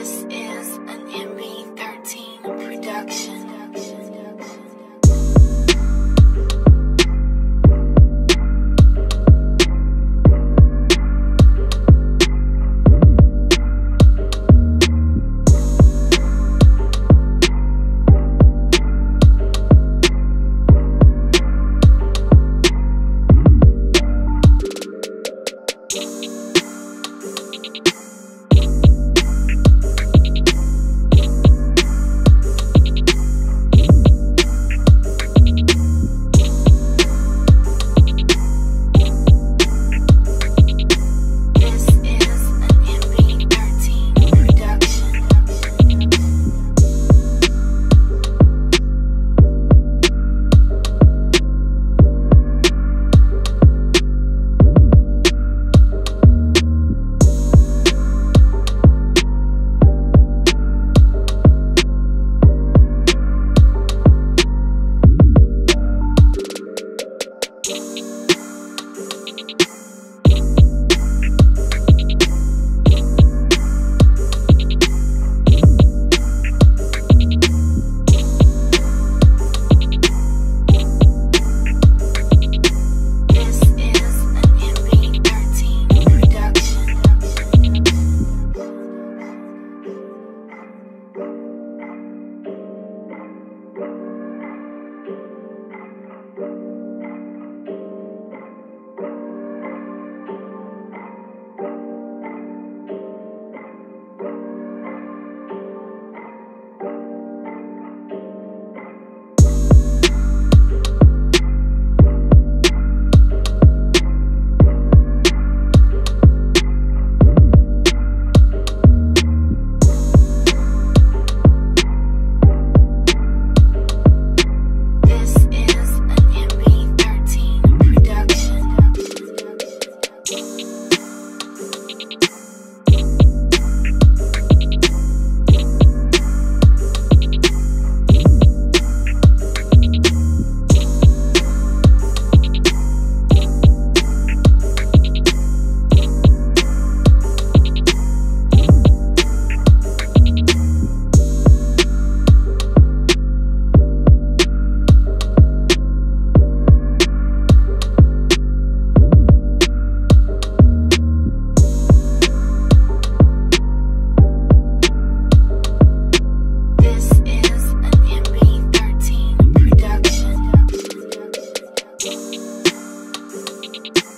This is an MB13 you